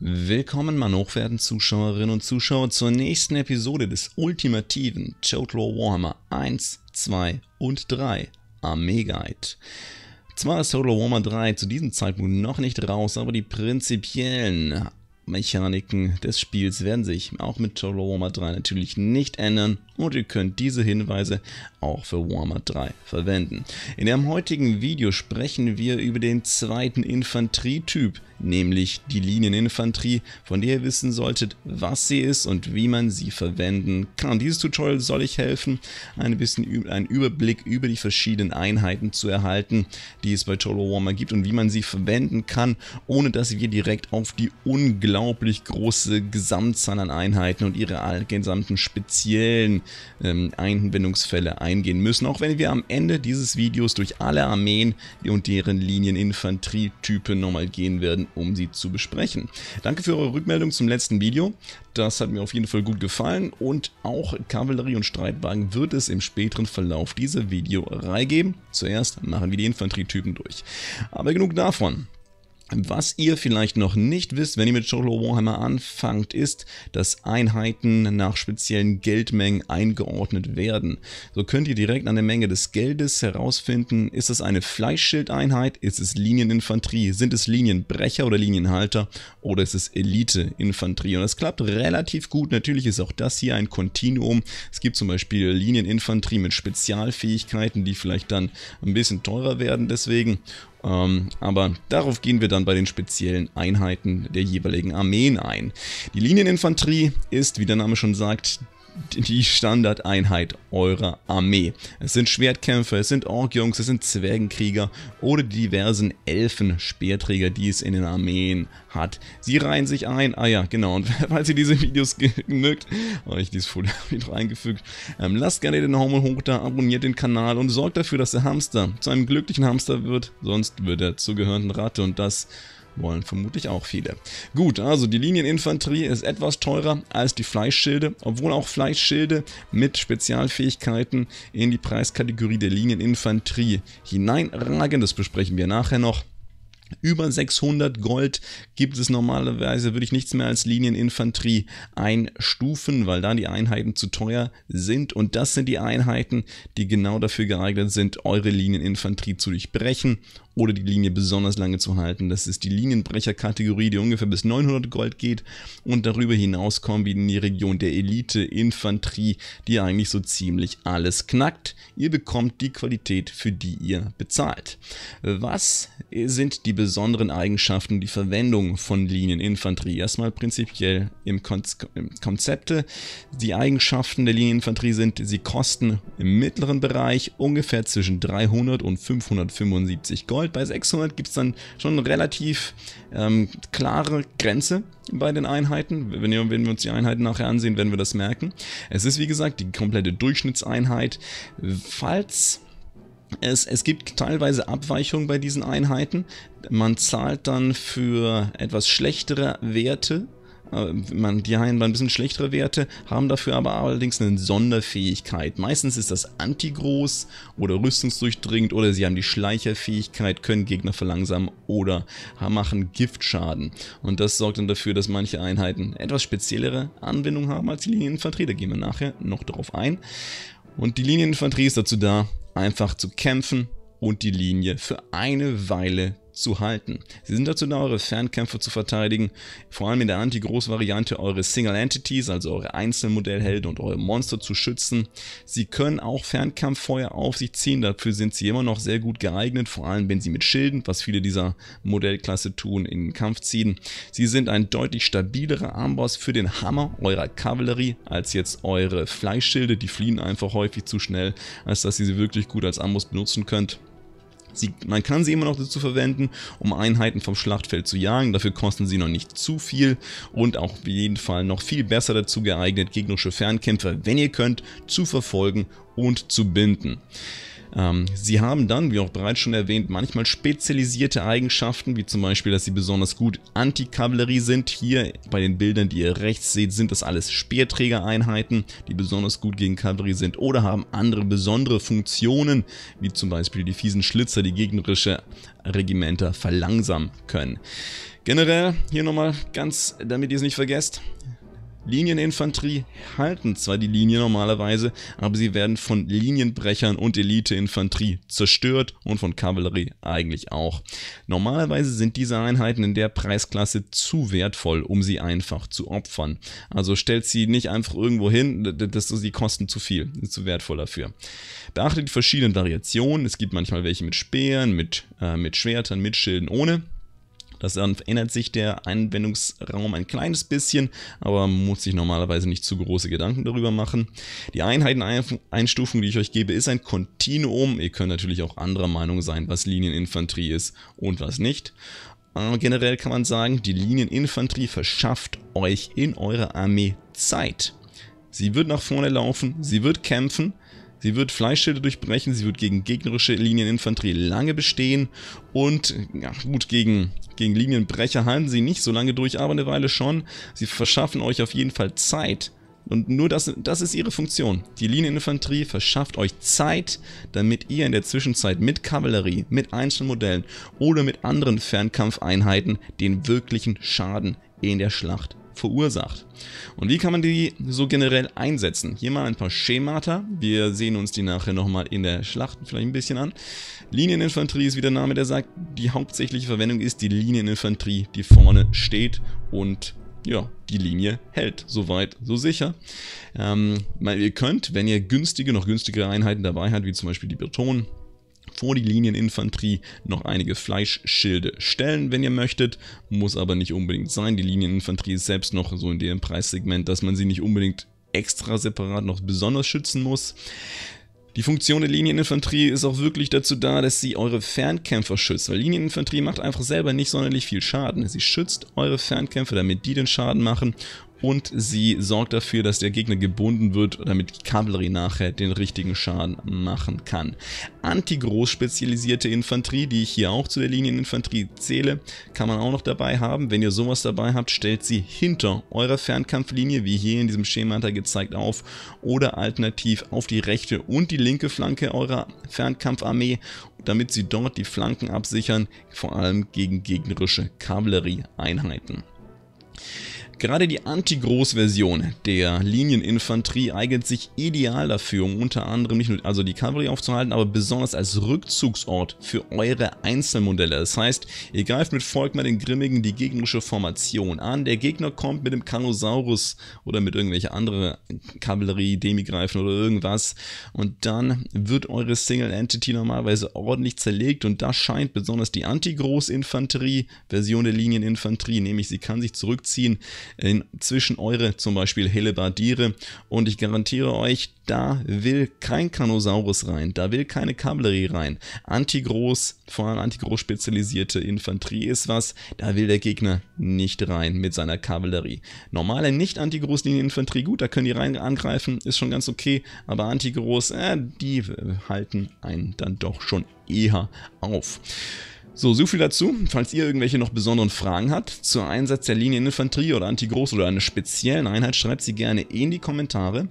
Willkommen, meine hochwerten Zuschauerinnen und Zuschauer, zur nächsten Episode des ultimativen Total Warhammer 1, 2 und 3 Armee Guide. Zwar ist Total Warhammer 3 zu diesem Zeitpunkt noch nicht raus, aber die prinzipiellen Mechaniken des Spiels werden sich auch mit Total Warhammer 3 natürlich nicht ändern und ihr könnt diese Hinweise auch für Warhammer 3 verwenden. In dem heutigen Video sprechen wir über den zweiten Infanterietyp, nämlich die Linieninfanterie, von der ihr wissen solltet, was sie ist und wie man sie verwenden kann. Dieses Tutorial soll euch helfen, ein bisschen einen Überblick über die verschiedenen Einheiten zu erhalten, die es bei Total Warhammer gibt und wie man sie verwenden kann, ohne dass wir direkt auf die unglaublich große Gesamtzahl an Einheiten und ihre gesamten speziellen ähm, Einbindungsfälle eingehen müssen, auch wenn wir am Ende dieses Videos durch alle Armeen und deren Linieninfanterietypen nochmal gehen werden, um sie zu besprechen. Danke für eure Rückmeldung zum letzten Video. Das hat mir auf jeden Fall gut gefallen und auch Kavallerie und Streitwagen wird es im späteren Verlauf dieser Videoreihe geben. Zuerst machen wir die Infanterietypen durch. Aber genug davon. Was ihr vielleicht noch nicht wisst, wenn ihr mit Total Warhammer anfangt, ist, dass Einheiten nach speziellen Geldmengen eingeordnet werden. So könnt ihr direkt an der Menge des Geldes herausfinden, ist es eine Fleischschildeinheit, ist es Linieninfanterie, sind es Linienbrecher oder Linienhalter oder ist es Elite-Infanterie. Und das klappt relativ gut. Natürlich ist auch das hier ein Kontinuum. Es gibt zum Beispiel Linieninfanterie mit Spezialfähigkeiten, die vielleicht dann ein bisschen teurer werden deswegen. Ähm, aber darauf gehen wir dann bei den speziellen Einheiten der jeweiligen Armeen ein. Die Linieninfanterie ist, wie der Name schon sagt, die Standardeinheit eurer Armee. Es sind Schwertkämpfer, es sind Orkjungs, es sind Zwergenkrieger oder die diversen Elfen-Speerträger, die es in den Armeen hat. Sie reihen sich ein, ah ja, genau, und falls ihr diese Videos mögt, habe ich dieses Folie wieder eingefügt, ähm, lasst gerne den Daumen hoch da, abonniert den Kanal und sorgt dafür, dass der Hamster zu einem glücklichen Hamster wird, sonst wird er zur gehörenden Ratte und das wollen vermutlich auch viele. Gut, also die Linieninfanterie ist etwas teurer als die Fleischschilde, obwohl auch Fleischschilde mit Spezialfähigkeiten in die Preiskategorie der Linieninfanterie hineinragen. Das besprechen wir nachher noch. Über 600 Gold gibt es normalerweise, würde ich nichts mehr als Linieninfanterie einstufen, weil da die Einheiten zu teuer sind. Und das sind die Einheiten, die genau dafür geeignet sind, eure Linieninfanterie zu durchbrechen oder die Linie besonders lange zu halten. Das ist die Linienbrecher-Kategorie, die ungefähr bis 900 Gold geht und darüber hinaus kommen wir in die Region der Elite-Infanterie, die eigentlich so ziemlich alles knackt. Ihr bekommt die Qualität, für die ihr bezahlt. Was sind die besonderen Eigenschaften, die Verwendung von Linieninfanterie? Erstmal prinzipiell im, Konzepte. Die Eigenschaften der Linieninfanterie sind, sie kosten im mittleren Bereich ungefähr zwischen 300 und 575 Gold. Bei 600 gibt es dann schon relativ ähm, klare Grenze bei den Einheiten. Wenn, wenn wir uns die Einheiten nachher ansehen, werden wir das merken. Es ist wie gesagt die komplette Durchschnittseinheit. Falls es, es, gibt teilweise Abweichungen bei diesen Einheiten. Man zahlt dann für etwas schlechtere Werte äh, man, die haben ein bisschen schlechtere Werte, haben dafür aber allerdings eine Sonderfähigkeit. Meistens ist das Anti-Groß oder rüstungsdurchdringend oder sie haben die Schleicherfähigkeit, können Gegner verlangsamen oder machen Giftschaden. Und das sorgt dann dafür, dass manche Einheiten etwas speziellere Anwendungen haben als die Linieninfanterie. Da gehen wir nachher noch darauf ein. Und die Linieninfanterie ist dazu da, einfach zu kämpfen und die Linie für eine Weile zu halten. Sie sind dazu da, eure Fernkämpfer zu verteidigen, vor allem in der Anti-Groß-Variante eure Single Entities, also eure Einzelmodellhelden und eure Monster zu schützen. Sie können auch Fernkampffeuer auf sich ziehen, dafür sind sie immer noch sehr gut geeignet, vor allem wenn sie mit Schilden, was viele dieser Modellklasse tun, in den Kampf ziehen. Sie sind ein deutlich stabilerer Armboss für den Hammer eurer Kavallerie als jetzt eure Fleischschilde, die fliehen einfach häufig zu schnell, als dass ihr sie wirklich gut als Amboss benutzen könnt. Sie, man kann sie immer noch dazu verwenden, um Einheiten vom Schlachtfeld zu jagen. Dafür kosten sie noch nicht zu viel und auch auf jeden Fall noch viel besser dazu geeignet, gegnerische Fernkämpfer, wenn ihr könnt, zu verfolgen und zu binden. Ähm, sie haben dann, wie auch bereits schon erwähnt, manchmal spezialisierte Eigenschaften, wie zum Beispiel, dass sie besonders gut Anti-Kavallerie sind. Hier bei den Bildern, die ihr rechts seht, sind das alles Speerträgereinheiten, die besonders gut gegen Kavallerie sind oder haben andere besondere Funktionen, wie zum Beispiel die fiesen Schlitzer, die gegnerische Regimenter verlangsamen können. Generell hier nochmal ganz, damit ihr es nicht vergesst, Linieninfanterie halten zwar die Linie normalerweise, aber sie werden von Linienbrechern und Eliteinfanterie zerstört und von Kavallerie eigentlich auch. Normalerweise sind diese Einheiten in der Preisklasse zu wertvoll, um sie einfach zu opfern. Also stellt sie nicht einfach irgendwo hin, das, die kosten zu viel, sind zu wertvoll dafür. Beachtet die verschiedenen Variationen, es gibt manchmal welche mit Speeren, mit, äh, mit Schwertern, mit Schilden ohne. Das verändert sich der Anwendungsraum ein kleines bisschen, aber man muss sich normalerweise nicht zu große Gedanken darüber machen. Die Einheiteneinstufung, die ich euch gebe, ist ein Kontinuum. Ihr könnt natürlich auch anderer Meinung sein, was Linieninfanterie ist und was nicht. Aber generell kann man sagen, die Linieninfanterie verschafft euch in eurer Armee Zeit. Sie wird nach vorne laufen, sie wird kämpfen, Sie wird Fleischschilde durchbrechen, sie wird gegen gegnerische Linieninfanterie lange bestehen und ja, gut, gegen, gegen Linienbrecher halten sie nicht so lange durch, aber eine Weile schon. Sie verschaffen euch auf jeden Fall Zeit. Und nur das, das ist ihre Funktion. Die Linieninfanterie verschafft euch Zeit, damit ihr in der Zwischenzeit mit Kavallerie, mit Einzelmodellen oder mit anderen Fernkampfeinheiten den wirklichen Schaden in der Schlacht verursacht. Und wie kann man die so generell einsetzen? Hier mal ein paar Schemata. Wir sehen uns die nachher nochmal in der Schlacht vielleicht ein bisschen an. Linieninfanterie ist wie der Name der sagt, die hauptsächliche Verwendung ist die Linieninfanterie, die vorne steht und ja, die Linie hält. Soweit, so sicher. Ähm, ihr könnt, wenn ihr günstige, noch günstigere Einheiten dabei habt, wie zum Beispiel die Betonen, vor die Linieninfanterie noch einige Fleischschilde stellen, wenn ihr möchtet. Muss aber nicht unbedingt sein. Die Linieninfanterie ist selbst noch so in dem Preissegment, dass man sie nicht unbedingt extra separat noch besonders schützen muss. Die Funktion der Linieninfanterie ist auch wirklich dazu da, dass sie eure Fernkämpfer schützt, weil Linieninfanterie macht einfach selber nicht sonderlich viel Schaden. Sie schützt eure Fernkämpfer, damit die den Schaden machen und sie sorgt dafür, dass der Gegner gebunden wird, damit die Kavallerie nachher den richtigen Schaden machen kann. Anti-groß spezialisierte Infanterie, die ich hier auch zu der Linieninfanterie zähle, kann man auch noch dabei haben. Wenn ihr sowas dabei habt, stellt sie hinter eurer Fernkampflinie, wie hier in diesem Schema gezeigt, auf oder alternativ auf die rechte und die linke Flanke eurer Fernkampfarmee damit sie dort die Flanken absichern, vor allem gegen gegnerische Kavallerieeinheiten. Gerade die Anti-Groß-Version der Linieninfanterie eignet sich ideal dafür, um unter anderem nicht nur also die Kavallerie aufzuhalten, aber besonders als Rückzugsort für eure Einzelmodelle. Das heißt, ihr greift mit Volkmar den Grimmigen die gegnerische Formation an, der Gegner kommt mit dem Kanosaurus oder mit irgendwelcher anderen Kavallerie, Demigreifen oder irgendwas. Und dann wird eure Single Entity normalerweise ordentlich zerlegt. Und das scheint besonders die Anti-Groß-Infanterie-Version der Linieninfanterie, nämlich sie kann sich zurückziehen, in, zwischen eure zum Beispiel Hellebardiere und ich garantiere euch, da will kein Kanosaurus rein, da will keine Kavallerie rein. Antigroß, vor allem Antigroß spezialisierte Infanterie ist was, da will der Gegner nicht rein mit seiner Kavallerie. Normale nicht Antigroß Infanterie, gut, da können die rein angreifen, ist schon ganz okay, aber Antigroß, äh, die halten einen dann doch schon eher auf. So, so viel dazu. Falls ihr irgendwelche noch besonderen Fragen habt zur Einsatz der Linieninfanterie oder Antigroß oder einer speziellen Einheit, schreibt sie gerne in die Kommentare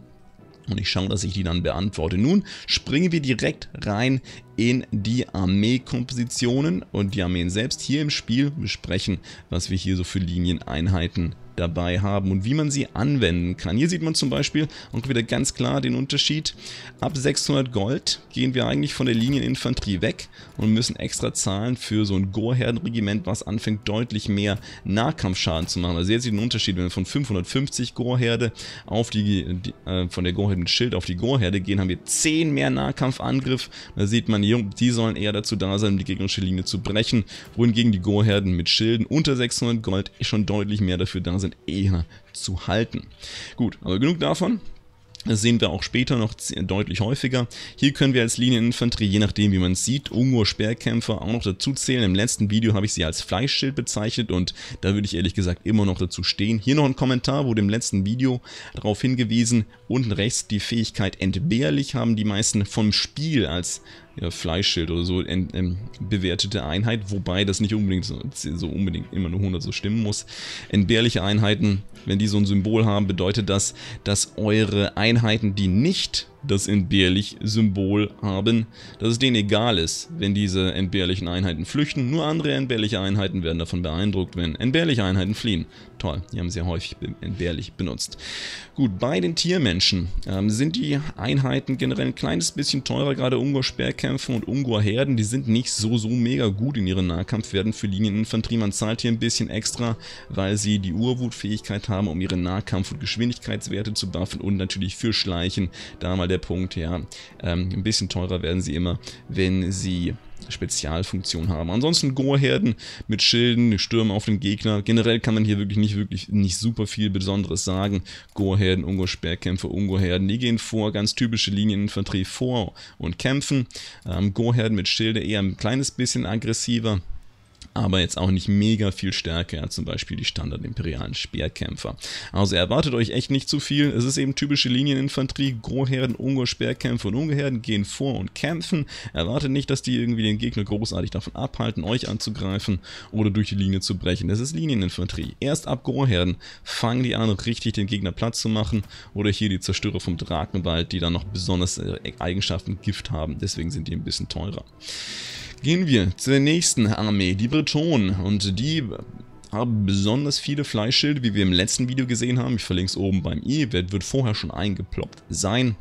und ich schaue, dass ich die dann beantworte. Nun springen wir direkt rein in die Armeekompositionen und die Armeen selbst hier im Spiel besprechen, was wir hier so für Linieneinheiten dabei haben und wie man sie anwenden kann. Hier sieht man zum Beispiel auch wieder ganz klar den Unterschied. Ab 600 Gold gehen wir eigentlich von der Linieninfanterie weg und müssen extra zahlen für so ein Gorherdenregiment, was anfängt deutlich mehr Nahkampfschaden zu machen. Also jetzt sieht den Unterschied, wenn wir von 550 Gorherde auf die, die äh, von der Gorherde mit Schild auf die Gorherde gehen, haben wir 10 mehr Nahkampfangriff. Da sieht man die sollen eher dazu da sein, um die gegnerische Linie zu brechen, wohingegen die Gorherden mit Schilden unter 600 Gold schon deutlich mehr dafür da sind, sind eher zu halten. Gut, aber genug davon. Das sehen wir auch später noch deutlich häufiger. Hier können wir als Linieninfanterie, je nachdem wie man es sieht, Ungur Sperrkämpfer auch noch dazu zählen. Im letzten Video habe ich sie als Fleischschild bezeichnet und da würde ich ehrlich gesagt immer noch dazu stehen. Hier noch ein Kommentar, wurde im letzten Video darauf hingewiesen, unten rechts die Fähigkeit entbehrlich haben die meisten vom Spiel als ja, Fleischschild oder so en, ähm, bewertete Einheit, wobei das nicht unbedingt so, so, unbedingt immer nur 100 so stimmen muss. Entbehrliche Einheiten, wenn die so ein Symbol haben, bedeutet das, dass eure Einheiten, die nicht das Entbehrlich-Symbol haben, dass es denen egal ist, wenn diese entbehrlichen Einheiten flüchten. Nur andere entbehrliche Einheiten werden davon beeindruckt, wenn entbehrliche Einheiten fliehen. Toll, die haben sehr häufig entbehrlich benutzt. Gut, bei den Tiermenschen ähm, sind die Einheiten generell ein kleines bisschen teurer, gerade Ungor-Sperrkämpfe und Ungor-Herden, die sind nicht so, so mega gut in ihren Nahkampfwerten für Linieninfanterie. Man zahlt hier ein bisschen extra, weil sie die Urwutfähigkeit haben, um ihre Nahkampf- und Geschwindigkeitswerte zu buffen und natürlich für Schleichen, da mal der Punkt, ja, ähm, ein bisschen teurer werden sie immer, wenn sie Spezialfunktion haben. Ansonsten Gore-Herden mit Schilden, Stürmen auf den Gegner. Generell kann man hier wirklich nicht wirklich nicht super viel Besonderes sagen. Gore-Herden, Ungo-Sperrkämpfer, Ungo-Herden, die gehen vor, ganz typische Linieninfanterie vor und kämpfen. Ähm, Gore-Herden mit Schilde eher ein kleines bisschen aggressiver aber jetzt auch nicht mega viel stärker als zum Beispiel die Standard-imperialen Speerkämpfer. Also erwartet euch echt nicht zu viel. Es ist eben typische Linieninfanterie. Groherden, Ungur-Speerkämpfer und Ungerherden gehen vor und kämpfen. Erwartet nicht, dass die irgendwie den Gegner großartig davon abhalten, euch anzugreifen oder durch die Linie zu brechen. Das ist Linieninfanterie. Erst ab Groherden fangen die an, richtig den Gegner Platz zu machen. Oder hier die Zerstörer vom Drakenwald, die dann noch besonders äh, Eigenschaften Gift haben. Deswegen sind die ein bisschen teurer. Gehen wir zur nächsten Armee, die Bretonen. Und die haben besonders viele Fleischschilde, wie wir im letzten Video gesehen haben. Ich verlinke es oben beim i, wird vorher schon eingeploppt sein.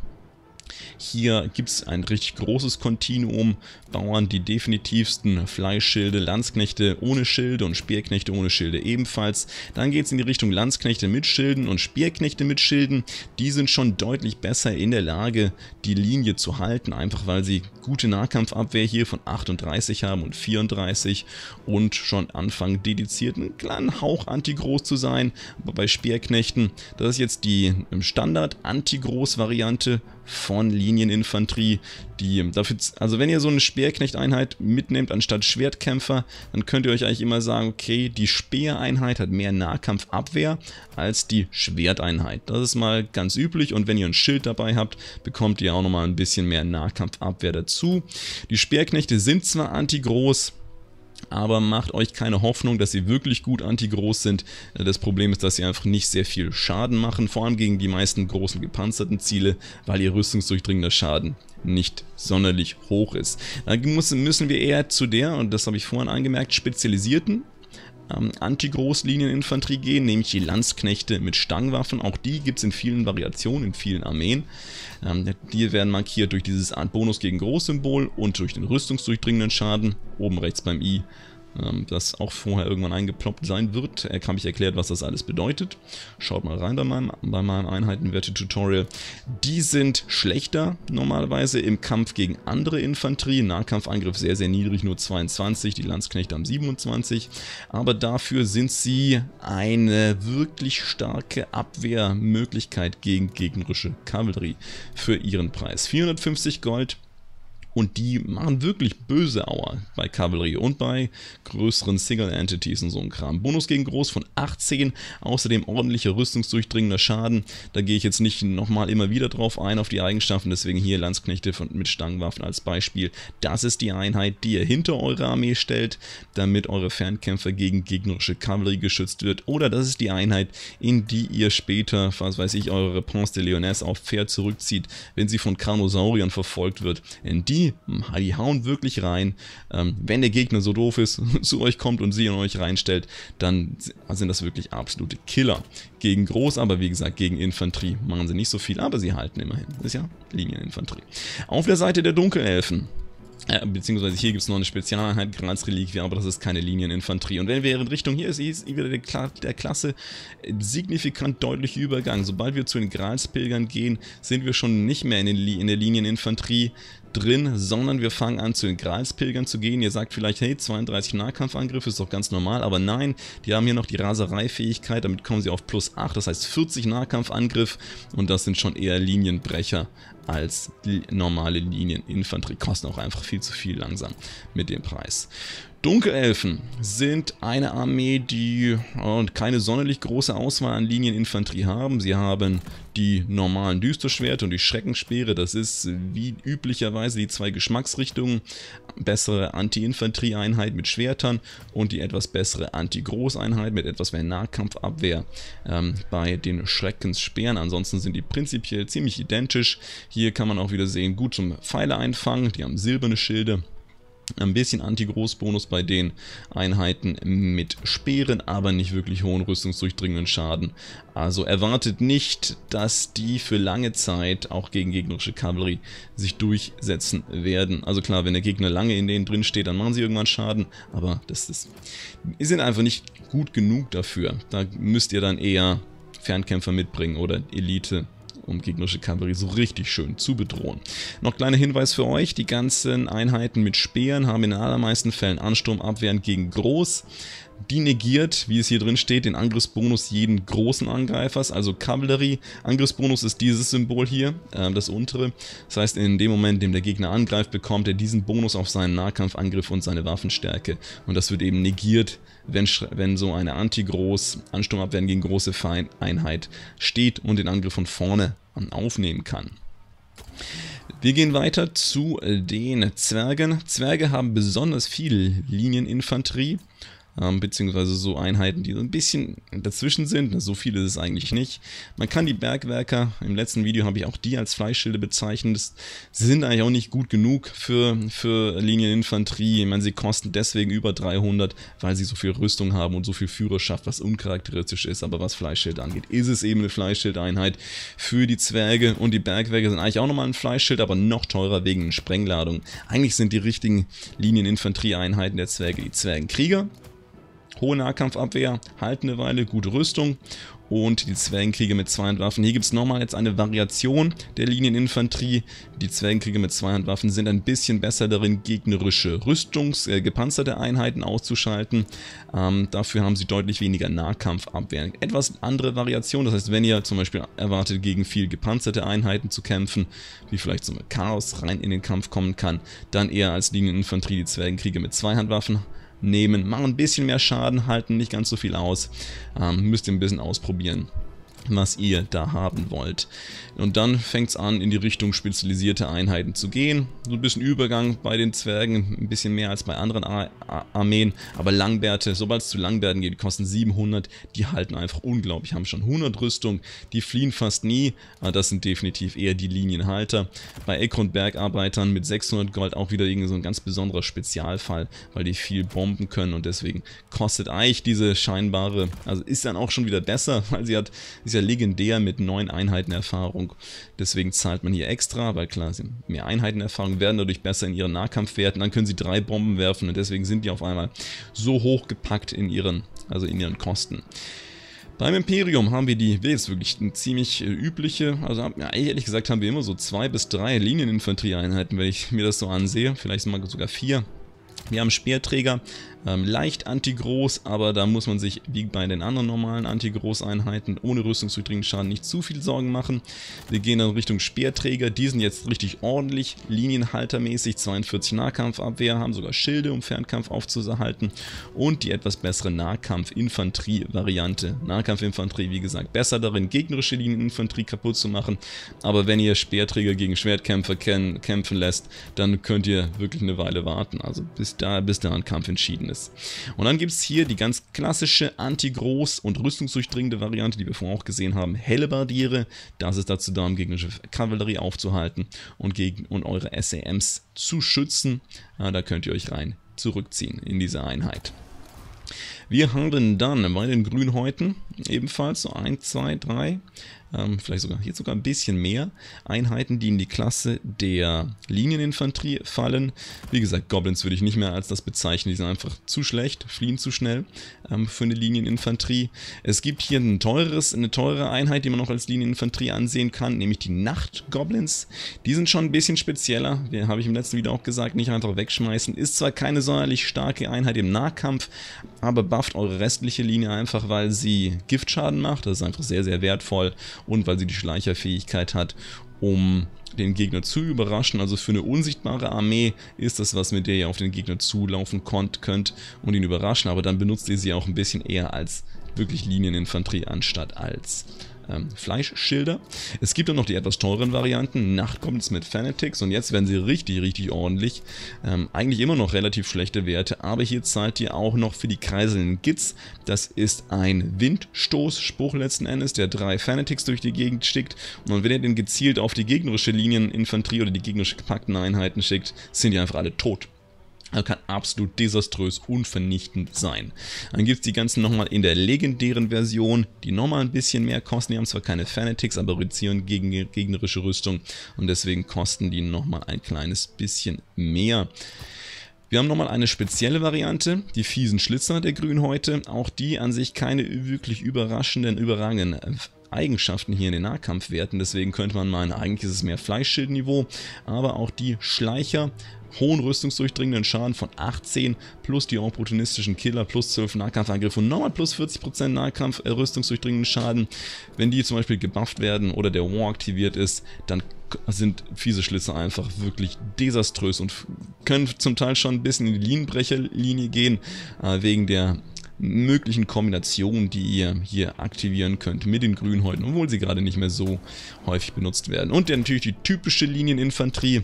Hier gibt es ein richtig großes Kontinuum. Bauern die definitivsten Fleischschilde, Landsknechte ohne Schilde und Speerknechte ohne Schilde ebenfalls. Dann geht es in die Richtung Landsknechte mit Schilden und Speerknechte mit Schilden. Die sind schon deutlich besser in der Lage, die Linie zu halten, einfach weil sie gute Nahkampfabwehr hier von 38 haben und 34 und schon anfangen dediziert einen kleinen Hauch anti-groß zu sein. Aber bei Speerknechten, das ist jetzt die Standard-Anti-Groß-Variante von Linieninfanterie, die dafür, also wenn ihr so eine Speerknecht-Einheit mitnehmt anstatt Schwertkämpfer, dann könnt ihr euch eigentlich immer sagen, okay, die Speereinheit hat mehr Nahkampfabwehr als die Schwerteinheit. Das ist mal ganz üblich und wenn ihr ein Schild dabei habt, bekommt ihr auch nochmal ein bisschen mehr Nahkampfabwehr dazu. Die Speerknechte sind zwar anti-groß, aber macht euch keine Hoffnung, dass sie wirklich gut anti-groß sind. Das Problem ist, dass sie einfach nicht sehr viel Schaden machen, vor allem gegen die meisten großen gepanzerten Ziele, weil ihr rüstungsdurchdringender Schaden nicht sonderlich hoch ist. Da müssen wir eher zu der, und das habe ich vorhin angemerkt, spezialisierten ähm, Anti-Großlinieninfanterie gehen, nämlich die Landsknechte mit Stangwaffen. Auch die gibt es in vielen Variationen, in vielen Armeen. Ähm, die werden markiert durch dieses Bonus gegen Großsymbol und durch den rüstungsdurchdringenden Schaden. Oben rechts beim I das auch vorher irgendwann eingeploppt sein wird. Er kann mich erklärt, was das alles bedeutet. Schaut mal rein bei meinem, bei meinem Einheitenwerte-Tutorial. Die sind schlechter normalerweise im Kampf gegen andere Infanterie. Nahkampfangriff sehr, sehr niedrig, nur 22. Die Landsknechte haben 27. Aber dafür sind sie eine wirklich starke Abwehrmöglichkeit gegen gegnerische Kavallerie für ihren Preis. 450 Gold und die machen wirklich böse Auer bei Kavallerie und bei größeren Single Entities und so ein Kram. Bonus gegen Groß von 18, außerdem ordentlicher rüstungsdurchdringender Schaden. Da gehe ich jetzt nicht nochmal immer wieder drauf ein, auf die Eigenschaften, deswegen hier Landsknechte von, mit Stangenwaffen als Beispiel. Das ist die Einheit, die ihr hinter eure Armee stellt, damit eure Fernkämpfer gegen gegnerische Kavallerie geschützt wird. Oder das ist die Einheit, in die ihr später, was weiß ich, eure Réponse de Lyonnaise auf Pferd zurückzieht, wenn sie von Carnosauriern verfolgt wird. In die die, hauen wirklich rein. Ähm, wenn der Gegner so doof ist, zu euch kommt und sie in euch reinstellt, dann sind das wirklich absolute Killer. Gegen Groß, aber wie gesagt, gegen Infanterie machen sie nicht so viel, aber sie halten immerhin. Das ist ja Linieninfanterie. Auf der Seite der Dunkelelfen äh, beziehungsweise hier gibt es noch eine Spezialeinheit, Gralsreliquie, aber das ist keine Linieninfanterie. Und wenn wir in Richtung hier ist, ist wieder der, Kla der Klasse äh, signifikant deutlicher Übergang. Sobald wir zu den Gralspilgern gehen, sind wir schon nicht mehr in, in der Linieninfanterie drin, sondern wir fangen an zu den Gralspilgern zu gehen. Ihr sagt vielleicht, hey, 32 Nahkampfangriffe ist doch ganz normal, aber nein, die haben hier noch die Rasereifähigkeit, damit kommen sie auf plus 8, das heißt 40 Nahkampfangriff und das sind schon eher Linienbrecher als normale Linieninfanterie. Kosten auch einfach viel zu viel langsam mit dem Preis. Dunkelelfen sind eine Armee, die äh, keine sonderlich große Auswahl an Linieninfanterie haben. Sie haben die normalen Düsterschwerte und die Schreckenspeere. Das ist wie üblicherweise die zwei Geschmacksrichtungen. Bessere Anti-Infanterie-Einheit mit Schwertern und die etwas bessere Anti-Großeinheit mit etwas mehr Nahkampfabwehr ähm, bei den Schreckensspeeren. Ansonsten sind die prinzipiell ziemlich identisch. Hier kann man auch wieder sehen, gut zum Pfeile einfangen. Die haben silberne Schilde ein bisschen Anti-Großbonus bei den Einheiten mit Speeren, aber nicht wirklich hohen rüstungsdurchdringenden Schaden. Also erwartet nicht, dass die für lange Zeit auch gegen gegnerische Kavallerie sich durchsetzen werden. Also klar, wenn der Gegner lange in denen drin steht, dann machen sie irgendwann Schaden, aber das ist, sind einfach nicht gut genug dafür. Da müsst ihr dann eher Fernkämpfer mitbringen oder Elite um gegnerische Kavallerie so richtig schön zu bedrohen. Noch kleiner Hinweis für euch, die ganzen Einheiten mit Speeren haben in allermeisten Fällen Ansturmabwehren gegen Groß. Die negiert, wie es hier drin steht, den Angriffsbonus jeden großen Angreifers, also Kavallerie. Angriffsbonus ist dieses Symbol hier, äh, das untere. Das heißt, in dem Moment, in dem der Gegner angreift, bekommt er diesen Bonus auf seinen Nahkampfangriff und seine Waffenstärke. Und das wird eben negiert, wenn, wenn so eine Anti-Groß, Ansturmabwehren gegen große Einheit steht und den Angriff von vorne aufnehmen kann. Wir gehen weiter zu den Zwergen. Zwerge haben besonders viel Linieninfanterie ähm, beziehungsweise so Einheiten, die so ein bisschen dazwischen sind. So viele ist es eigentlich nicht. Man kann die Bergwerker, im letzten Video habe ich auch die als Fleischschilde bezeichnet, sie sind eigentlich auch nicht gut genug für, für Linieninfanterie. Ich meine, sie kosten deswegen über 300, weil sie so viel Rüstung haben und so viel Führerschaft, was uncharakteristisch ist. Aber was Fleischschild angeht, ist es eben eine Fleischschildeinheit für die Zwerge und die Bergwerker sind eigentlich auch nochmal ein Fleischschild, aber noch teurer wegen Sprengladung. Eigentlich sind die richtigen Linieninfanterieeinheiten der Zwerge die Zwergenkrieger hohe Nahkampfabwehr, halten eine Weile, gute Rüstung und die Zwergenkrieger mit Zweihandwaffen. Hier gibt es nochmal jetzt eine Variation der Linieninfanterie. Die Zwergenkrieger mit Zweihandwaffen sind ein bisschen besser darin, gegnerische Rüstungs-, äh, gepanzerte Einheiten auszuschalten. Ähm, dafür haben sie deutlich weniger Nahkampfabwehr. Etwas andere Variation, das heißt, wenn ihr zum Beispiel erwartet, gegen viel gepanzerte Einheiten zu kämpfen, wie vielleicht so ein Chaos rein in den Kampf kommen kann, dann eher als Linieninfanterie die Zwergenkrieger mit Zweihandwaffen nehmen, machen ein bisschen mehr Schaden, halten nicht ganz so viel aus. Ähm, müsst ihr ein bisschen ausprobieren was ihr da haben wollt. Und dann fängt es an, in die Richtung spezialisierte Einheiten zu gehen. So ein bisschen Übergang bei den Zwergen, ein bisschen mehr als bei anderen Ar Ar Armeen. Aber Langbärte, sobald es zu Langbärten geht, kosten 700. Die halten einfach unglaublich, haben schon 100 Rüstung. Die fliehen fast nie. Aber das sind definitiv eher die Linienhalter. Bei Eck- und Bergarbeitern mit 600 Gold auch wieder irgendwie so ein ganz besonderer Spezialfall, weil die viel bomben können und deswegen kostet eigentlich diese scheinbare, also ist dann auch schon wieder besser, weil sie hat, ist ja legendär mit neun Einheiten Erfahrung. Deswegen zahlt man hier extra, weil klar, sie haben mehr Einheiten Erfahrung, werden dadurch besser in ihren Nahkampfwerten. Dann können sie drei Bomben werfen und deswegen sind die auf einmal so hoch gepackt in ihren, also in ihren Kosten. Beim Imperium haben wir die, jetzt wirklich eine ziemlich äh, übliche, also ja, ehrlich gesagt haben wir immer so zwei bis drei Linieninfanterieeinheiten, wenn ich mir das so ansehe, vielleicht sogar vier. Wir haben Speerträger, ähm, leicht anti-groß, aber da muss man sich wie bei den anderen normalen Anti-Groß-Einheiten ohne rüstungsdurchdringenden Schaden nicht zu viel Sorgen machen. Wir gehen dann Richtung Speerträger, die sind jetzt richtig ordentlich, linienhaltermäßig, 42 Nahkampfabwehr, haben sogar Schilde, um Fernkampf aufzuhalten. Und die etwas bessere Nahkampf-Infanterie-Variante. Nahkampf-Infanterie, wie gesagt, besser darin, gegnerische Linieninfanterie kaputt zu machen, aber wenn ihr Speerträger gegen Schwertkämpfer kämpfen lässt, dann könnt ihr wirklich eine Weile warten, also bis da, bis da ein Kampf entschieden ist ist. Und dann gibt es hier die ganz klassische Anti-Groß- und rüstungsdurchdringende Variante, die wir vorhin auch gesehen haben. Helle Bardiere, das ist dazu da, um gegnerische Kavallerie aufzuhalten und, gegen, und eure SAMs zu schützen. Ja, da könnt ihr euch rein zurückziehen in diese Einheit. Wir haben dann bei den Grünhäuten ebenfalls so 1, 2, 3 ähm, vielleicht sogar hier sogar ein bisschen mehr Einheiten, die in die Klasse der Linieninfanterie fallen. Wie gesagt, Goblins würde ich nicht mehr als das bezeichnen, die sind einfach zu schlecht, fliehen zu schnell ähm, für eine Linieninfanterie. Es gibt hier ein teures, eine teure Einheit, die man noch als Linieninfanterie ansehen kann, nämlich die Nachtgoblins. Die sind schon ein bisschen spezieller, wie habe ich im letzten Video auch gesagt, nicht einfach wegschmeißen. Ist zwar keine sonderlich starke Einheit im Nahkampf, aber bufft eure restliche Linie einfach, weil sie Giftschaden macht. Das ist einfach sehr, sehr wertvoll und weil sie die Schleicherfähigkeit hat um den Gegner zu überraschen. Also für eine unsichtbare Armee ist das was, mit der ihr auf den Gegner zulaufen könnt und ihn überraschen, aber dann benutzt ihr sie auch ein bisschen eher als wirklich Linieninfanterie anstatt als ähm, Fleischschilder. Es gibt auch noch die etwas teuren Varianten, Nachtgoblins mit Fanatics und jetzt werden sie richtig, richtig ordentlich. Ähm, eigentlich immer noch relativ schlechte Werte, aber hier zahlt ihr auch noch für die kreiselnden Gits. Das ist ein Windstoßspruch letzten Endes, der drei Fanatics durch die Gegend schickt und wenn ihr den gezielt auf die gegnerische Linieninfanterie oder die gegnerische gepackten Einheiten schickt, sind die einfach alle tot. Er kann absolut desaströs und vernichtend sein. Dann gibt es die ganzen nochmal in der legendären Version, die nochmal ein bisschen mehr kosten. Die haben zwar keine Fanatics, aber reduzieren gegen gegnerische Rüstung und deswegen kosten die nochmal ein kleines bisschen mehr. Wir haben nochmal eine spezielle Variante, die fiesen Schlitzer der Grünhäute. Auch die an sich keine wirklich überraschenden, überragenden Eigenschaften hier in den Nahkampfwerten, deswegen könnte man meinen, eigentlich ist es mehr Fleischschildniveau, aber auch die Schleicher hohen rüstungsdurchdringenden Schaden von 18 plus die opportunistischen Killer plus 12 Nahkampfangriffe und nochmal plus 40% Nahkampf äh, rüstungsdurchdringenden Schaden. Wenn die zum Beispiel gebufft werden oder der War aktiviert ist, dann sind fiese Schlitze einfach wirklich desaströs und können zum Teil schon ein bisschen in die Linienbrecherlinie gehen, äh, wegen der möglichen Kombinationen, die ihr hier aktivieren könnt mit den Grünhäuten, obwohl sie gerade nicht mehr so häufig benutzt werden. Und dann natürlich die typische Linieninfanterie,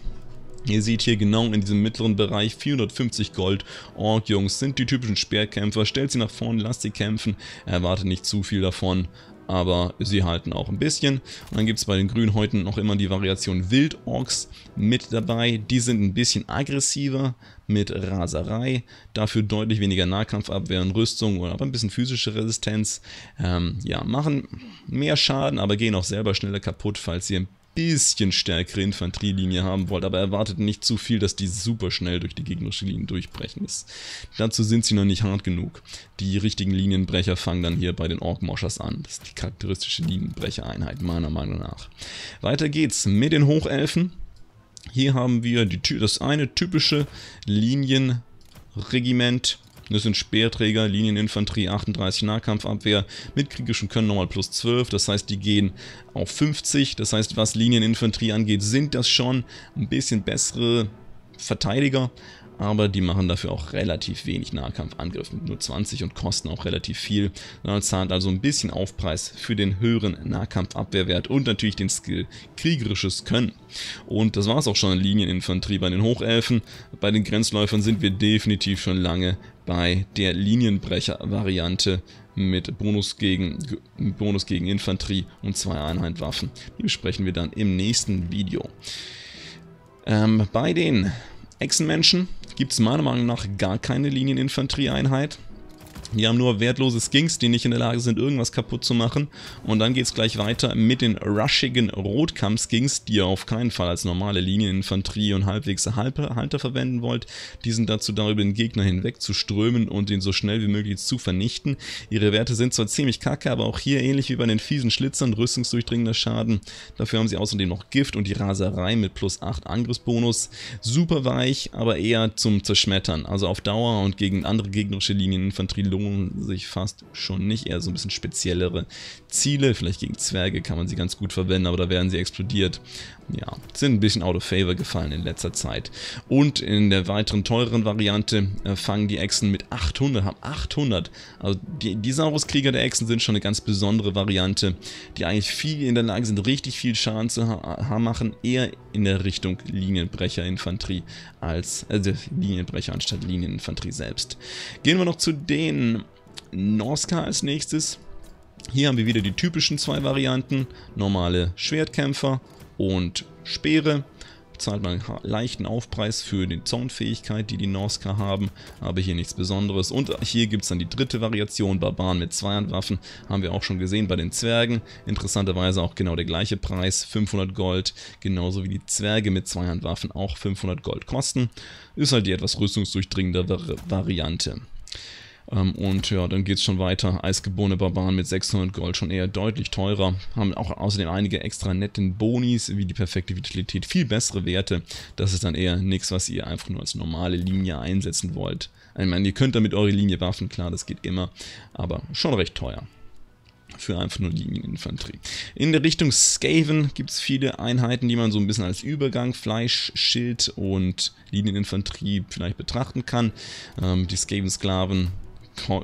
Ihr seht hier genau in diesem mittleren Bereich 450 Gold. Ork-Jungs sind die typischen Speerkämpfer. Stellt sie nach vorne, lasst sie kämpfen. Erwartet nicht zu viel davon, aber sie halten auch ein bisschen. Und dann gibt es bei den Grünhäuten noch immer die Variation Wild-Orks mit dabei. Die sind ein bisschen aggressiver mit Raserei. Dafür deutlich weniger Nahkampfabwehr und Rüstung oder aber ein bisschen physische Resistenz. Ähm, ja, machen mehr Schaden, aber gehen auch selber schneller kaputt, falls ihr ein bisschen stärkere Infanterielinie haben wollt, aber erwartet nicht zu viel, dass die super schnell durch die gegnerische Linie durchbrechen ist. Dazu sind sie noch nicht hart genug. Die richtigen Linienbrecher fangen dann hier bei den Ork-Moschers an. Das ist die charakteristische Linienbrechereinheit, meiner Meinung nach. Weiter geht's mit den Hochelfen. Hier haben wir die, das eine typische Linienregiment das sind Speerträger, Linieninfanterie, 38 Nahkampfabwehr, mit kriegischem Können nochmal plus 12, das heißt, die gehen auf 50. Das heißt, was Linieninfanterie angeht, sind das schon ein bisschen bessere Verteidiger, aber die machen dafür auch relativ wenig Nahkampfangriff mit nur 20 und kosten auch relativ viel. Man zahlt also ein bisschen Aufpreis für den höheren Nahkampfabwehrwert und natürlich den Skill kriegerisches Können. Und das war es auch schon an Linieninfanterie bei den Hochelfen. Bei den Grenzläufern sind wir definitiv schon lange bei der Linienbrecher-Variante mit Bonus gegen, Bonus gegen Infanterie und zwei Einheitwaffen. Die besprechen wir dann im nächsten Video. Ähm, bei den Echsenmenschen gibt es meiner Meinung nach gar keine Linieninfanterieeinheit. Die haben nur wertlose Skinks, die nicht in der Lage sind, irgendwas kaputt zu machen. Und dann geht es gleich weiter mit den rushigen Rotkampf-Skinks, die ihr auf keinen Fall als normale Linieninfanterie und halbwegs Halter, verwenden wollt. Die sind dazu da, über den Gegner hinweg zu strömen und ihn so schnell wie möglich zu vernichten. Ihre Werte sind zwar ziemlich kacke, aber auch hier ähnlich wie bei den fiesen Schlitzern, rüstungsdurchdringender Schaden. Dafür haben sie außerdem noch Gift und die Raserei mit plus 8 Angriffsbonus. Super weich, aber eher zum Zerschmettern. Also auf Dauer und gegen andere gegnerische Linieninfanterie lohnt lohnen sich fast schon nicht. Eher so ein bisschen speziellere Ziele. Vielleicht gegen Zwerge kann man sie ganz gut verwenden, aber da werden sie explodiert. Ja, sind ein bisschen out of favor gefallen in letzter Zeit. Und in der weiteren teureren Variante äh, fangen die Echsen mit 800, haben 800. Also die, die Saurus-Krieger der Echsen sind schon eine ganz besondere Variante, die eigentlich viel in der Lage sind, richtig viel Schaden zu ha machen. Eher in der Richtung Linienbrecher-Infanterie als, also Linienbrecher anstatt Linieninfanterie selbst. Gehen wir noch zu den Norska als nächstes. Hier haben wir wieder die typischen zwei Varianten, normale Schwertkämpfer und Speere. Zahlt man einen leichten Aufpreis für die Zaunfähigkeit, die die Norska haben, aber hier nichts Besonderes. Und hier gibt es dann die dritte Variation, Barbaren mit Zweihandwaffen, haben wir auch schon gesehen bei den Zwergen. Interessanterweise auch genau der gleiche Preis, 500 Gold, genauso wie die Zwerge mit Zweihandwaffen auch 500 Gold kosten. Ist halt die etwas rüstungsdurchdringendere Variante. Ähm, und ja, dann geht es schon weiter. Eisgeborene Barbaren mit 600 Gold schon eher deutlich teurer. Haben auch außerdem einige extra netten Bonis, wie die perfekte Vitalität. Viel bessere Werte. Das ist dann eher nichts, was ihr einfach nur als normale Linie einsetzen wollt. Ich meine, ihr könnt damit eure Linie waffen, klar, das geht immer. Aber schon recht teuer. für einfach nur Linieninfanterie. In der Richtung Skaven gibt es viele Einheiten, die man so ein bisschen als Übergang, Fleisch, Schild und Linieninfanterie vielleicht betrachten kann. Ähm, die Skaven-Sklaven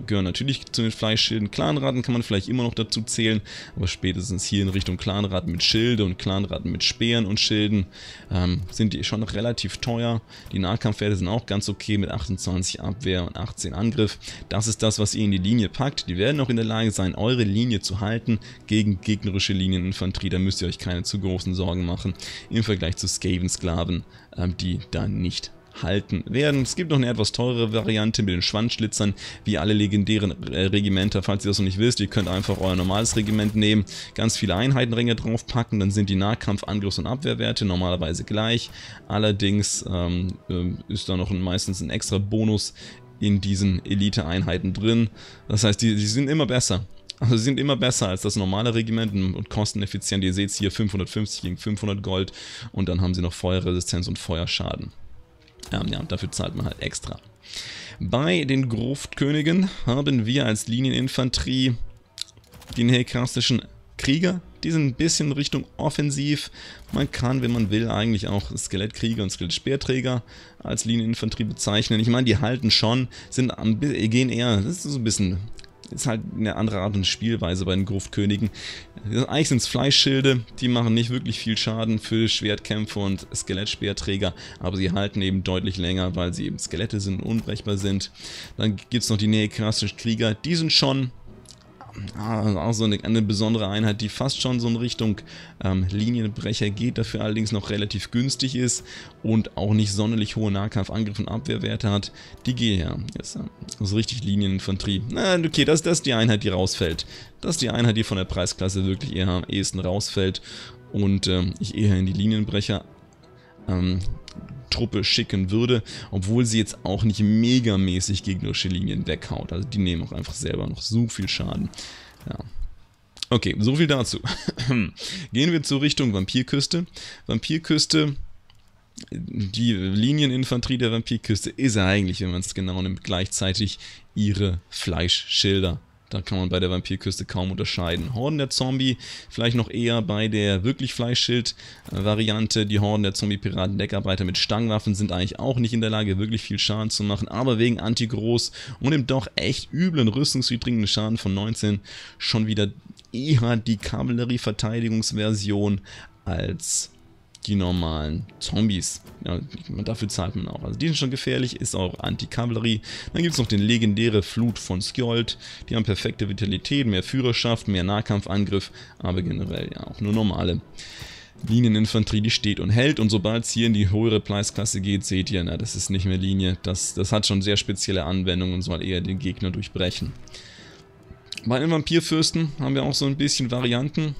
gehören natürlich zu den Fleischschilden. Clanraten kann man vielleicht immer noch dazu zählen, aber spätestens hier in Richtung Clanraten mit Schilde und Clanraten mit Speeren und Schilden ähm, sind die schon noch relativ teuer. Die Nahkampfwerte sind auch ganz okay mit 28 Abwehr und 18 Angriff. Das ist das, was ihr in die Linie packt. Die werden auch in der Lage sein, eure Linie zu halten gegen gegnerische Linieninfanterie. Da müsst ihr euch keine zu großen Sorgen machen im Vergleich zu Skaven-Sklaven, ähm, die da nicht halten werden. Es gibt noch eine etwas teurere Variante mit den Schwanzschlitzern, wie alle legendären äh, Regimenter. Falls ihr das noch nicht wisst, ihr könnt einfach euer normales Regiment nehmen, ganz viele Einheitenringe draufpacken, dann sind die Nahkampf-, Angriffs- und Abwehrwerte normalerweise gleich. Allerdings ähm, äh, ist da noch ein, meistens ein extra Bonus in diesen Elite-Einheiten drin. Das heißt, die, die sind immer besser. Also sie sind immer besser als das normale Regiment und kosteneffizient. Ihr seht es hier 550 gegen 500 Gold und dann haben sie noch Feuerresistenz und Feuerschaden. Ja, ja, dafür zahlt man halt extra. Bei den Gruftkönigen haben wir als Linieninfanterie die helkastischen Krieger. Die sind ein bisschen Richtung offensiv. Man kann, wenn man will, eigentlich auch Skelettkrieger und Skelettspeerträger als Linieninfanterie bezeichnen. Ich meine, die halten schon, sind gehen eher, das ist so ein bisschen ist halt eine andere Art und Spielweise bei den Gruftkönigen. Eigentlich sind es Fleischschilde, die machen nicht wirklich viel Schaden für Schwertkämpfer und Skelettspeerträger, aber sie halten eben deutlich länger, weil sie eben Skelette sind und unbrechbar sind. Dann gibt es noch die neokrastischen Krieger, die sind schon Ah, auch so eine, eine, besondere Einheit, die fast schon so in Richtung ähm, Linienbrecher geht, dafür allerdings noch relativ günstig ist und auch nicht sonderlich hohe Nahkampfangriff und Abwehrwerte hat. Die geht ja, jetzt äh, so richtig Linieninfanterie. Na, okay, das, das ist die Einheit, die rausfällt. Das ist die Einheit, die von der Preisklasse wirklich eher am ehesten rausfällt und ähm, ich eher in die Linienbrecher ähm, Truppe schicken würde, obwohl sie jetzt auch nicht megamäßig gegnerische Linien weghaut. Also die nehmen auch einfach selber noch so viel Schaden. Ja. Okay, so viel dazu. Gehen wir zur Richtung Vampirküste. Vampirküste, die Linieninfanterie der Vampirküste ist eigentlich, wenn man es genau nimmt, gleichzeitig ihre Fleischschilder. Da kann man bei der Vampirküste kaum unterscheiden. Horden der Zombie, vielleicht noch eher bei der wirklich Fleischschild-Variante. Die Horden der Zombie-Piraten-Deckarbeiter mit Stangenwaffen sind eigentlich auch nicht in der Lage, wirklich viel Schaden zu machen. Aber wegen Anti-Groß und dem doch echt üblen rüstungswidrigen Schaden von 19 schon wieder eher die Kavallerie-Verteidigungsversion als die normalen Zombies. Ja, dafür zahlt man auch. Also die sind schon gefährlich, ist auch Anti-Kavallerie. Dann gibt es noch den legendäre Flut von Skjold. Die haben perfekte Vitalität, mehr Führerschaft, mehr Nahkampfangriff, aber generell ja auch nur normale Linieninfanterie, die steht und hält. Und sobald es hier in die höhere Preisklasse geht, seht ihr, na, das ist nicht mehr Linie. Das, das hat schon sehr spezielle Anwendungen und soll eher den Gegner durchbrechen. Bei den Vampirfürsten haben wir auch so ein bisschen Varianten.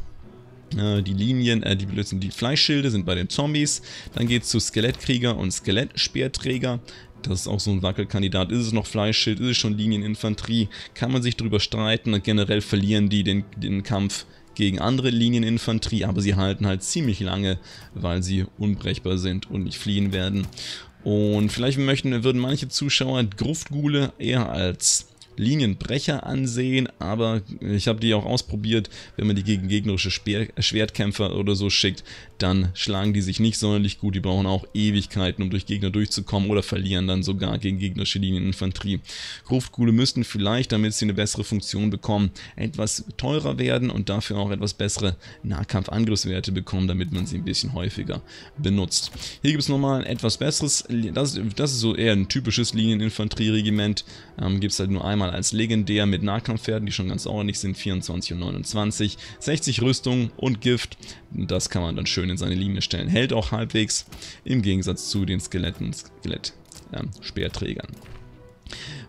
Äh, die Linien, äh, die, die Fleischschilde sind bei den Zombies. Dann geht es zu Skelettkrieger und Skelettspeerträger. Das ist auch so ein Wackelkandidat. Ist es noch Fleischschild? Ist es schon Linieninfanterie? Kann man sich darüber streiten. Generell verlieren die den, den Kampf gegen andere Linieninfanterie, aber sie halten halt ziemlich lange, weil sie unbrechbar sind und nicht fliehen werden. Und vielleicht möchten, würden manche Zuschauer Gruftgule eher als Linienbrecher ansehen, aber ich habe die auch ausprobiert, wenn man die gegen gegnerische Speer Schwertkämpfer oder so schickt, dann schlagen die sich nicht sonderlich gut, die brauchen auch Ewigkeiten, um durch Gegner durchzukommen oder verlieren dann sogar gegen gegnerische Linieninfanterie. Gruftgule müssten vielleicht, damit sie eine bessere Funktion bekommen, etwas teurer werden und dafür auch etwas bessere Nahkampfangriffswerte bekommen, damit man sie ein bisschen häufiger benutzt. Hier gibt es nochmal ein etwas besseres, das, das ist so eher ein typisches Linieninfanterieregiment, ähm, gibt es halt nur einmal als legendär mit Nahkampfwerten, die schon ganz ordentlich sind, 24 und 29, 60 Rüstung und Gift, das kann man dann schön in seine Linie stellen. Hält auch halbwegs, im Gegensatz zu den Skeletten, Skelett-Speerträgern. Ähm,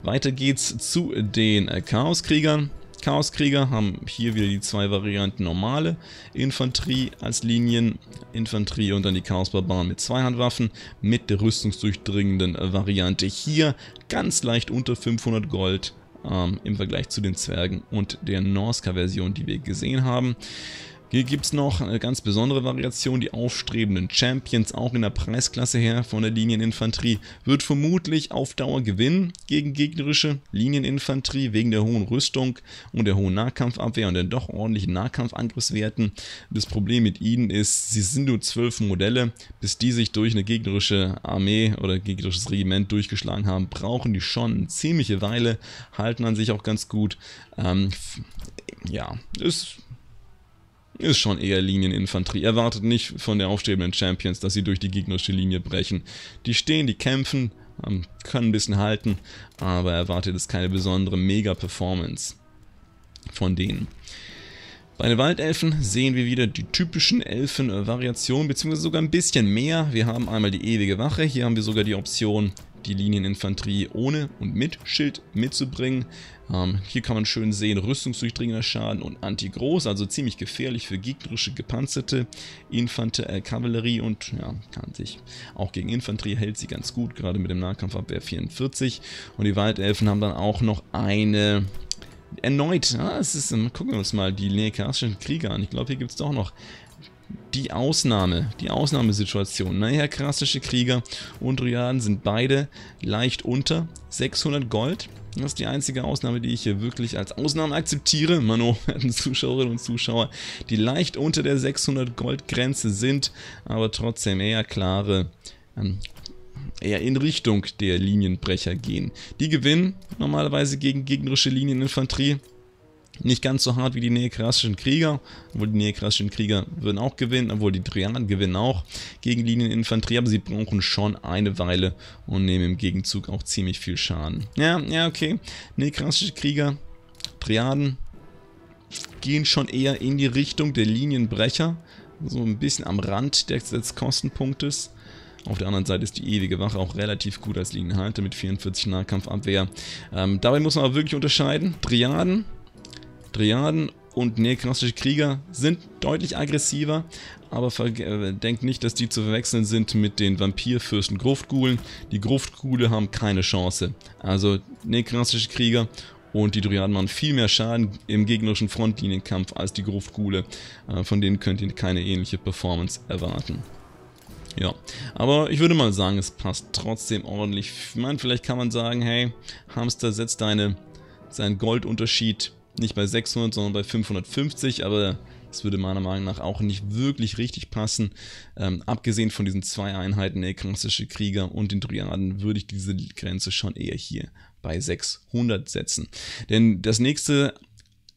Weiter geht's zu den äh, Chaoskriegern. Chaoskrieger haben hier wieder die zwei Varianten normale Infanterie als Linieninfanterie und dann die Chaosbarbaren mit Zweihandwaffen mit der rüstungsdurchdringenden Variante hier ganz leicht unter 500 Gold ähm, im Vergleich zu den Zwergen und der Norska-Version, die wir gesehen haben. Hier gibt es noch eine ganz besondere Variation, die aufstrebenden Champions, auch in der Preisklasse her von der Linieninfanterie, wird vermutlich auf Dauer gewinnen gegen gegnerische Linieninfanterie wegen der hohen Rüstung und der hohen Nahkampfabwehr und den doch ordentlichen Nahkampfangriffswerten. Das Problem mit ihnen ist, sie sind nur zwölf Modelle, bis die sich durch eine gegnerische Armee oder gegnerisches Regiment durchgeschlagen haben, brauchen die schon eine ziemliche Weile, halten an sich auch ganz gut. Ähm, ja, ist ist schon eher Linieninfanterie. Erwartet nicht von der aufstrebenden Champions, dass sie durch die gegnerische Linie brechen. Die stehen, die kämpfen, ähm, können ein bisschen halten, aber erwartet es keine besondere Mega-Performance von denen. Bei den Waldelfen sehen wir wieder die typischen Elfen-Variationen, beziehungsweise sogar ein bisschen mehr. Wir haben einmal die ewige Wache, hier haben wir sogar die Option, die Linieninfanterie ohne und mit Schild mitzubringen. Ähm, hier kann man schön sehen, rüstungsdurchdringender Schaden und Anti-Groß, also ziemlich gefährlich für gegnerische gepanzerte Infante äh, Kavallerie und ja, kann sich auch gegen Infanterie hält sie ganz gut, gerade mit dem Nahkampfabwehr 44. Und die Waldelfen haben dann auch noch eine erneut, ja, es ist, gucken wir uns mal die Neokrasischen Krieger an. Ich glaube, hier gibt es doch noch die Ausnahme, die Ausnahmesituation. Naja, klassische Krieger und Dryaden sind beide leicht unter 600 Gold. Das ist die einzige Ausnahme, die ich hier wirklich als Ausnahme akzeptiere. Mano, Zuschauerinnen und Zuschauer, die leicht unter der 600 Gold Grenze sind, aber trotzdem eher klare, ähm, eher in Richtung der Linienbrecher gehen. Die gewinnen normalerweise gegen gegnerische Linieninfanterie. Nicht ganz so hart wie die neokrassischen Krieger, obwohl die neokrassischen Krieger würden auch gewinnen, obwohl die Trianen gewinnen auch gegen Linieninfanterie, aber sie brauchen schon eine Weile und nehmen im Gegenzug auch ziemlich viel Schaden. Ja, ja, okay. Neokrassische Krieger, Triaden gehen schon eher in die Richtung der Linienbrecher, so ein bisschen am Rand des, des Kostenpunktes. Auf der anderen Seite ist die ewige Wache auch relativ gut als Linienhalter mit 44 Nahkampfabwehr. Ähm, dabei muss man aber wirklich unterscheiden. Triaden Triaden und neokrassische Krieger sind deutlich aggressiver, aber äh, denkt nicht, dass die zu verwechseln sind mit den Vampirfürsten Gruftgulen. Die Gruftgule haben keine Chance. Also neokrassische Krieger und die Dryaden machen viel mehr Schaden im gegnerischen Frontlinienkampf als die Gruftgule. Äh, von denen könnt ihr keine ähnliche Performance erwarten. Ja, aber ich würde mal sagen, es passt trotzdem ordentlich. Ich meine, vielleicht kann man sagen, hey, Hamster, setz deine, seinen Goldunterschied nicht bei 600, sondern bei 550, aber das würde meiner Meinung nach auch nicht wirklich richtig passen. Ähm, abgesehen von diesen zwei Einheiten, der klassische Krieger und den Dryaden, würde ich diese Grenze schon eher hier bei 600 setzen. Denn das nächste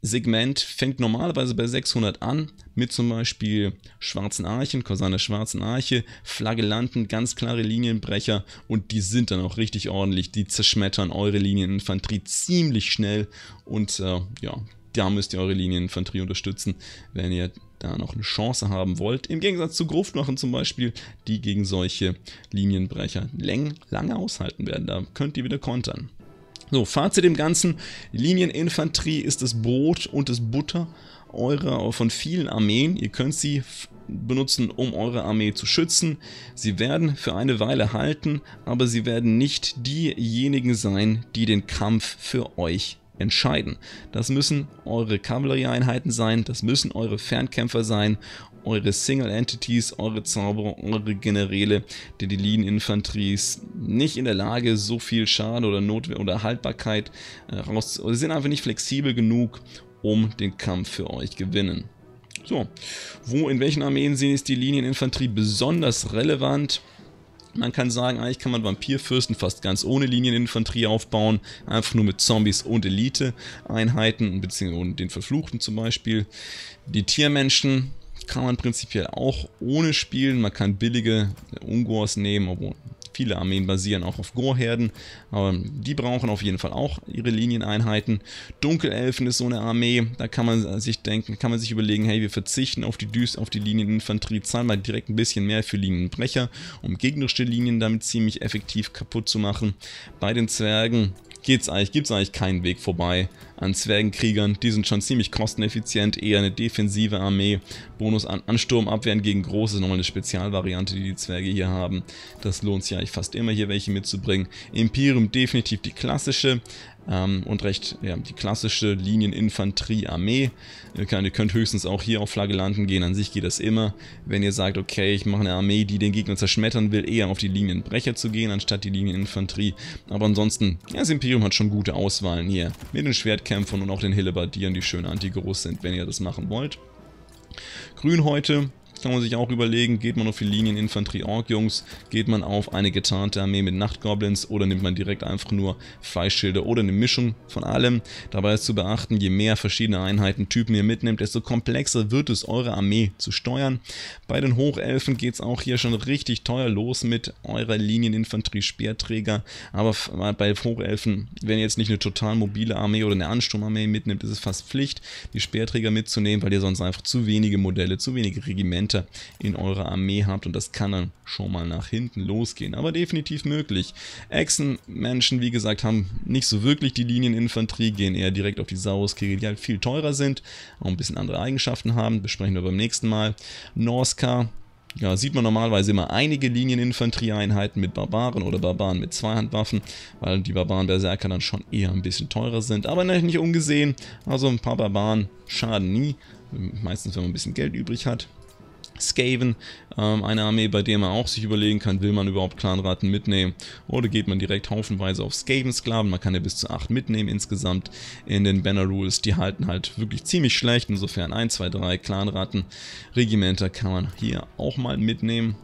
Segment fängt normalerweise bei 600 an, mit zum Beispiel schwarzen Archen, Korsane schwarzen Arche, Flagellanten, ganz klare Linienbrecher und die sind dann auch richtig ordentlich. Die zerschmettern eure Linieninfanterie ziemlich schnell und äh, ja, da müsst ihr eure Linieninfanterie unterstützen, wenn ihr da noch eine Chance haben wollt. Im Gegensatz zu Gruftmachen zum Beispiel, die gegen solche Linienbrecher lang, lange aushalten werden. Da könnt ihr wieder kontern. So, Fazit im Ganzen, Linieninfanterie ist das Brot und das Butter eurer von vielen Armeen. Ihr könnt sie benutzen, um eure Armee zu schützen. Sie werden für eine Weile halten, aber sie werden nicht diejenigen sein, die den Kampf für euch entscheiden. Das müssen eure Kavallerieeinheiten sein, das müssen eure Fernkämpfer sein eure Single Entities, eure Zauberer, eure Generäle der Delin-Infanterie nicht in der Lage, so viel Schaden oder Notwehr oder Haltbarkeit äh, raus, oder sind einfach nicht flexibel genug, um den Kampf für euch gewinnen. So, wo, in welchen Armeen sehen ist die Linieninfanterie besonders relevant? Man kann sagen, eigentlich kann man Vampirfürsten fast ganz ohne Linieninfanterie aufbauen, einfach nur mit Zombies und Elite-Einheiten, beziehungsweise den Verfluchten zum Beispiel. Die Tiermenschen kann man prinzipiell auch ohne spielen. Man kann billige Ungors nehmen, obwohl viele Armeen basieren auch auf Gorherden, aber die brauchen auf jeden Fall auch ihre Linieneinheiten. Dunkelelfen ist so eine Armee, da kann man sich denken, kann man sich überlegen, hey, wir verzichten auf die Düst, auf die Linieninfanterie, zahlen mal direkt ein bisschen mehr für Linienbrecher, um gegnerische Linien damit ziemlich effektiv kaputt zu machen. Bei den Zwergen geht's eigentlich, gibt es eigentlich keinen Weg vorbei an Zwergenkriegern. Die sind schon ziemlich kosteneffizient, eher eine defensive Armee. Bonus an Ansturmabwehren gegen Große ist nochmal eine Spezialvariante, die die Zwerge hier haben. Das lohnt sich eigentlich fast immer hier welche mitzubringen. Imperium definitiv die klassische ähm, und recht, ja, die klassische Linieninfanterie-Armee. Ihr könnt, ihr könnt höchstens auch hier auf Flagellanten gehen, an sich geht das immer. Wenn ihr sagt, okay, ich mache eine Armee, die den Gegner zerschmettern will, eher auf die Linienbrecher zu gehen, anstatt die Linieninfanterie. Aber ansonsten, ja, das Imperium hat schon gute Auswahlen hier. Mit den Schwertkämpfern und auch den Hillebardieren, die schön anti-groß sind, wenn ihr das machen wollt. Grün heute, kann man sich auch überlegen, geht man auf die Linieninfanterie-Ork-Jungs, geht man auf eine getarnte Armee mit Nachtgoblins oder nimmt man direkt einfach nur Fleischschilde oder eine Mischung von allem. Dabei ist zu beachten, je mehr verschiedene Einheitentypen ihr mitnimmt, desto komplexer wird es, eure Armee zu steuern. Bei den Hochelfen geht es auch hier schon richtig teuer los mit eurer Linieninfanterie-Speerträger, aber bei Hochelfen, wenn ihr jetzt nicht eine total mobile Armee oder eine Ansturmarmee mitnimmt, ist es fast Pflicht, die Speerträger mitzunehmen, weil ihr sonst einfach zu wenige Modelle, zu wenige Regimente Elemente in eurer Armee habt und das kann dann schon mal nach hinten losgehen. Aber definitiv möglich. Echsen-Menschen, wie gesagt, haben nicht so wirklich die Linieninfanterie, gehen eher direkt auf die Sauruskriege, die halt viel teurer sind, auch ein bisschen andere Eigenschaften haben. Besprechen wir beim nächsten Mal. Norska ja, sieht man normalerweise immer einige Linieninfanterieeinheiten mit Barbaren oder Barbaren mit Zweihandwaffen, weil die Barbaren-Berserker dann schon eher ein bisschen teurer sind, aber nicht ungesehen. Also ein paar Barbaren schaden nie, meistens wenn man ein bisschen Geld übrig hat. Skaven, ähm, eine Armee, bei der man auch sich überlegen kann, will man überhaupt Clanraten mitnehmen oder geht man direkt haufenweise auf Skaven-Sklaven, man kann ja bis zu 8 mitnehmen insgesamt in den Banner Rules, die halten halt wirklich ziemlich schlecht, insofern 1, 2, 3 Clanraten-Regimenter kann man hier auch mal mitnehmen.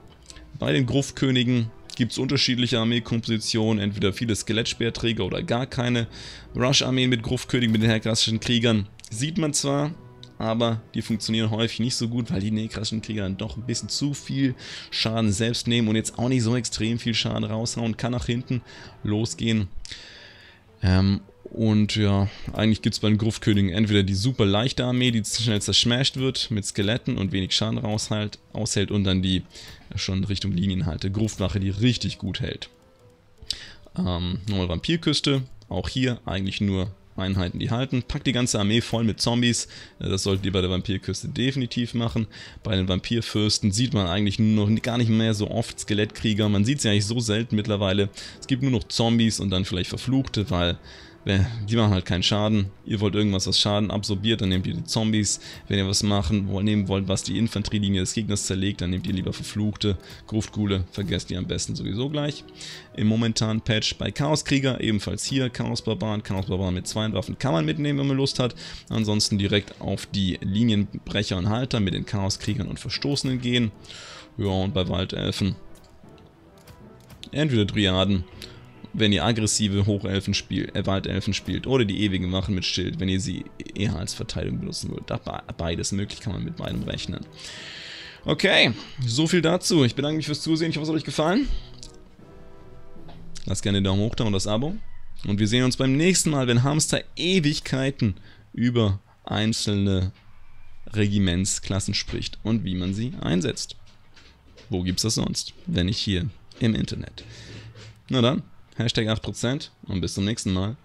Bei den Gruftkönigen gibt es unterschiedliche Armeekompositionen, entweder viele Skelettspeerträger oder gar keine. Rush-Armeen mit Gruftkönigen, mit den herklassischen Kriegern sieht man zwar, aber die funktionieren häufig nicht so gut, weil die nekrischen Krieger dann doch ein bisschen zu viel Schaden selbst nehmen und jetzt auch nicht so extrem viel Schaden raushauen, kann nach hinten losgehen. Ähm, und ja, eigentlich gibt es bei den Gruftkönigen entweder die super leichte Armee, die schnell zerschmasht wird mit Skeletten und wenig Schaden raushält, aushält und dann die schon Richtung Linienhalte Gruftwache, die richtig gut hält. Ähm, nochmal Vampirküste, auch hier eigentlich nur Einheiten, die halten. Packt die ganze Armee voll mit Zombies. Äh, das solltet ihr bei der Vampirküste definitiv machen. Bei den Vampirfürsten sieht man eigentlich nur noch gar nicht mehr so oft Skelettkrieger. Man sieht sie eigentlich so selten mittlerweile. Es gibt nur noch Zombies und dann vielleicht Verfluchte, weil die machen halt keinen Schaden. Ihr wollt irgendwas, was Schaden absorbiert, dann nehmt ihr die Zombies. Wenn ihr was machen wollt, nehmen wollt, was die Infanterielinie des Gegners zerlegt, dann nehmt ihr lieber Verfluchte, Gruftgule, vergesst ihr am besten sowieso gleich. Im momentanen Patch bei Chaoskrieger, ebenfalls hier Chaosbarbaren. Chaosbarbaren mit zwei Waffen kann man mitnehmen, wenn man Lust hat. Ansonsten direkt auf die Linienbrecher und Halter mit den Chaoskriegern und Verstoßenen gehen. Ja, und bei Waldelfen entweder Triaden wenn ihr aggressive Hochelfen spielt, äh, Waldelfen spielt oder die ewigen Wachen mit Schild, wenn ihr sie eher als Verteidigung benutzen wollt. Beides möglich, kann man mit beidem rechnen. Okay, so viel dazu. Ich bedanke mich fürs Zusehen. Ich hoffe, es hat euch gefallen. Lasst gerne den Daumen hoch da und das Abo. Und wir sehen uns beim nächsten Mal, wenn Hamster Ewigkeiten über einzelne Regimentsklassen spricht und wie man sie einsetzt. Wo gibt's das sonst, wenn nicht hier im Internet? Na dann. Hashtag 8% und bis zum nächsten Mal.